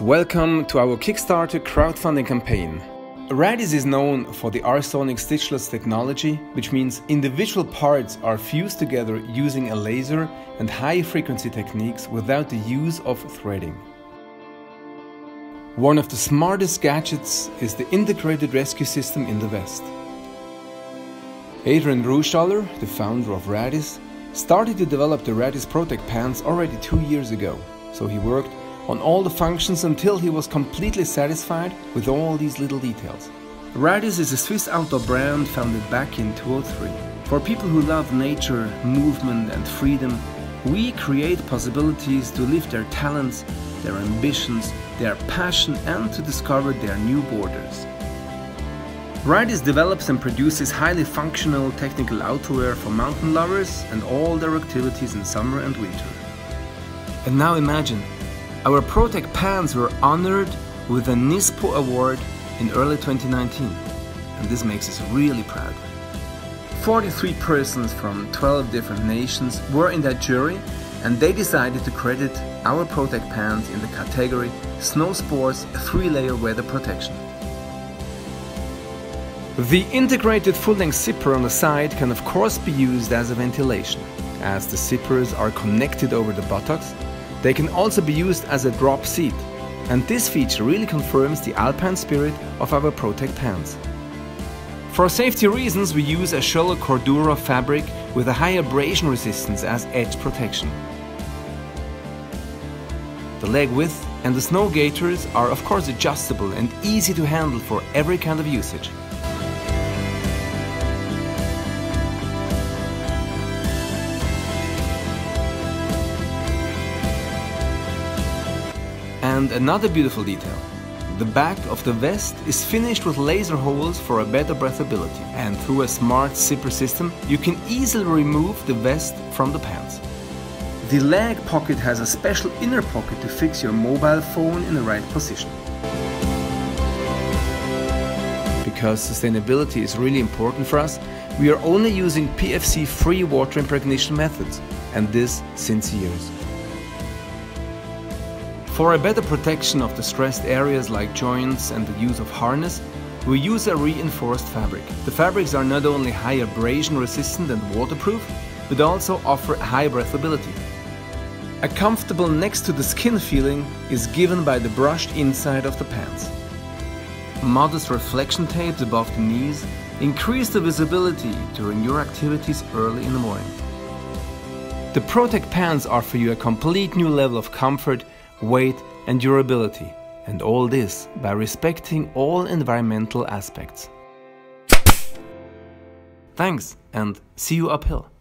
Welcome to our Kickstarter crowdfunding campaign. Radys is known for the Arsonic stitchless technology, which means individual parts are fused together using a laser and high frequency techniques without the use of threading. One of the smartest gadgets is the integrated rescue system in the West. Adrian Ruhstaller, the founder of Radys, started to develop the Radys Protect pants already two years ago, so he worked on all the functions until he was completely satisfied with all these little details. Radys is a Swiss outdoor brand founded back in 2003. For people who love nature, movement and freedom, we create possibilities to live their talents, their ambitions, their passion and to discover their new borders. Radys develops and produces highly functional technical outerwear for mountain lovers and all their activities in summer and winter. And now imagine, our Pro Tech pants were honored with an ISPO award in early 2019, and this makes us really proud. 43 persons from 12 different nations were in that jury, and they decided to credit our Pro Tech pants in the category Snow Sports 3-layer weather protection. The integrated full-length zipper on the side can of course be used as a ventilation. As the zippers are connected over the buttocks, they can also be used as a drop seat. And this feature really confirms the alpine spirit of our Pro Tech pants. For safety reasons we use a Schoeller Cordura fabric with a high abrasion resistance as edge protection. The leg width and the snow gaiters are of course adjustable and easy to handle for every kind of usage. And another beautiful detail. The back of the vest is finished with laser holes for a better breathability and through a smart zipper system you can easily remove the vest from the pants. The leg pocket has a special inner pocket to fix your mobile phone in the right position. Because sustainability is really important for us, we are only using PFC-free water impregnation methods, and this since years. For a better protection of the stressed areas like joints and the use of harness, we use a reinforced fabric. The fabrics are not only high abrasion resistant and waterproof, but also offer high breathability. A comfortable next to the skin feeling is given by the brushed inside of the pants. Modest reflection tapes above the knees increase the visibility during your activities early in the morning. The Pro Tech pants offer you a complete new level of comfort weight and durability, and all this by respecting all environmental aspects. Thanks and see you uphill.